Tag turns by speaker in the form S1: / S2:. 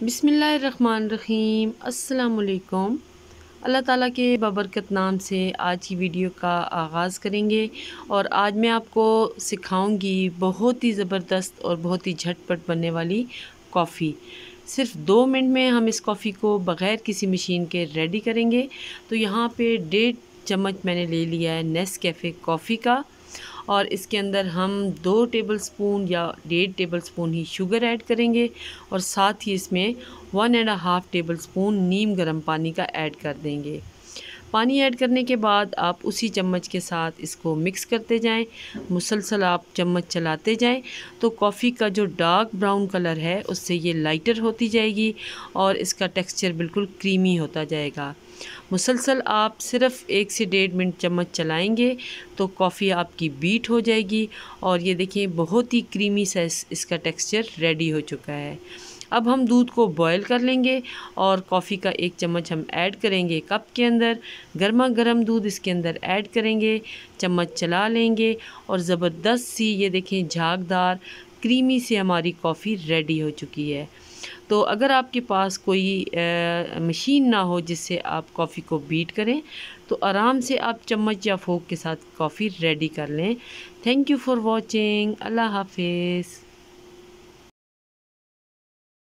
S1: बिसमीम अस्सलामुअलैकुम। अल्लाह ताला के बबरकत नाम से आज की वीडियो का आगाज़ करेंगे और आज मैं आपको सिखाऊँगी बहुत ही ज़बरदस्त और बहुत ही झटपट बनने वाली कॉफ़ी। सिर्फ़ दो मिनट में हम इस कॉफ़ी को बग़ैर किसी मशीन के रेडी करेंगे। तो यहाँ पे डेढ़ चम्मच मैंने ले लिया है नेस कैफ़े कॉफ़ी का। और इसके अंदर हम दो टेबल स्पून या डेढ़ टेबल स्पून ही शुगर ऐड करेंगे और साथ ही इसमें one and half table spoon नीम गर्म पानी का ऐड कर देंगे। पानी ऐड करने के बाद आप उसी चम्मच के साथ इसको मिक्स करते जाएँ। मुसलसल आप चम्मच चलाते जाएँ। तो कॉफ़ी का जो डार्क ब्राउन कलर है, उससे ये लाइटर होती जाएगी और इसका टेक्सचर बिल्कुल क्रीमी होता जाएगा। मुसलसल आप सिर्फ़ एक से डेढ़ मिनट चम्मच चलाएँगे तो कॉफ़ी आपकी बीट हो जाएगी और ये देखिए, बहुत ही क्रीमी सा इसका टेक्सचर रेडी हो चुका है। अब हम दूध को बॉईल कर लेंगे और कॉफ़ी का एक चम्मच हम ऐड करेंगे कप के अंदर। गर्मा गर्म दूध इसके अंदर ऐड करेंगे चम्मच चला लेंगे और ज़बरदस्त सी ये देखें झागदार क्रीमी से हमारी कॉफ़ी रेडी हो चुकी है। तो अगर आपके पास कोई आ, मशीन ना हो जिससे आप कॉफ़ी को बीट करें तो आराम से आप चम्मच या फोक के साथ कॉफ़ी रेडी कर लें। Thank you for watching. अल्लाह हाफिज़।